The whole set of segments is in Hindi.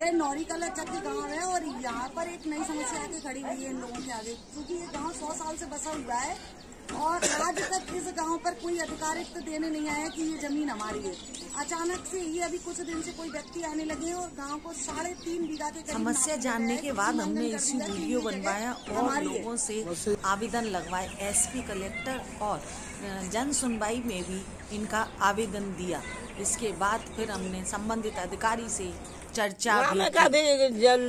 ये नौरी कला चक गाँव है और यहाँ पर एक नई समस्या आके खड़ी हुई है इन लोगों के आगे क्योंकि ये गाँव सौ साल से बसा हुआ है और आज तक इस गाँव पर कोई आधिकारिक तो देने नहीं आया कि ये ज़मीन हमारी है। अचानक से ये अभी कुछ दिन से कोई व्यक्ति आने लगे और गाँव को साढ़े तीन बीघा के समस्या जानने के बाद हमने इसी वीडियो बनवाया और लोगों से आवेदन लगवाए। एसपी कलेक्टर और जन सुनवाई में भी इनका आवेदन दिया। इसके बाद फिर हमने संबंधित अधिकारी से चर्चा भी हमें। कभी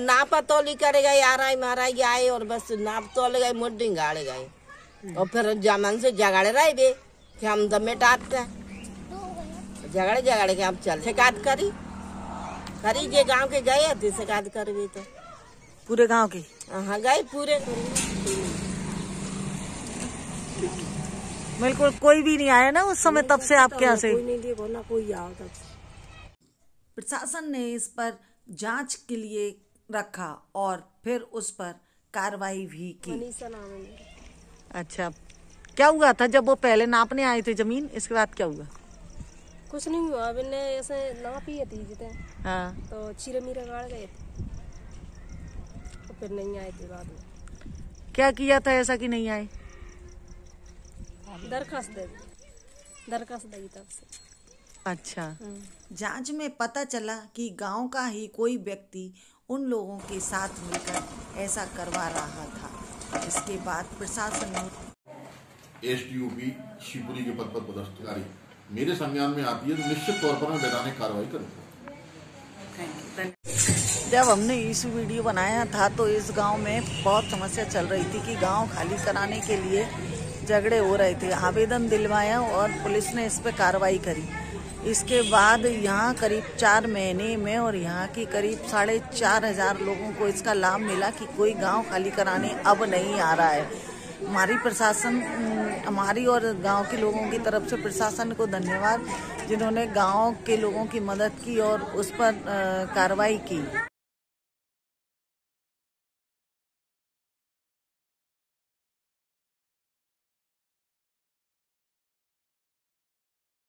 नापा तोली करेगा यार माराई आए और बस नाप तोल गए मुड्डी गाड़े गए। और फिर जमन से जगाड़े रहे बे कि हम दमे टाटते झगड़े झगड़े के हम चल शिकायत करी। करी जे गाँव के गए थे शिकायत करबी तो। पूरे गाँव के? हाँ गए पूरे। बिल्कुल कोई भी नहीं आया ना उस समय तब से आपके यहाँ से। कोई नहीं देखो ना कोई आओ तब से। प्रशासन ने इस पर जाँच के लिए रखा और फिर उस पर कार्रवाई भी की। है। अच्छा। क्या हुआ था जब वो पहले नापने आए थे ज़मीन? इसके बाद क्या हुआ? कुछ नहीं हुआ। अब इनने ऐसे नापी थी जितने हाँ। तो चीरे मीरे गाड़ गए थे। और फिर नहीं आए थे बाद में। क्या किया था ऐसा कि नहीं आए? दरखास्त दे दरखास्त दी तब से। अच्छा। जाँच में पता चला कि गाँव का ही कोई व्यक्ति उन लोगों के साथ मिलकर ऐसा करवा रहा था। इसके बाद प्रशासन ने एसडीओपी शिवपुरी के पद पर पदस्थ अधिकारी मेरे संज्ञान में आती है तो निश्चित तौर पर मैं वैधानिक कार्रवाई करूँगा। जब हमने इस वीडियो बनाया था तो इस गाँव में बहुत समस्या चल रही थी कि गाँव खाली कराने के लिए झगड़े हो रहे थे। आवेदन दिलवाया और पुलिस ने इस पर कार्रवाई करी। इसके बाद यहाँ करीब चार महीने में और यहाँ की करीब साढ़े चार हज़ार लोगों को इसका लाभ मिला कि कोई गाँव खाली कराने अब नहीं आ रहा है। हमारी प्रशासन हमारी और गाँव के लोगों की तरफ़ से प्रशासन को धन्यवाद, जिन्होंने गाँव के लोगों की मदद की और उस पर कार्रवाई की।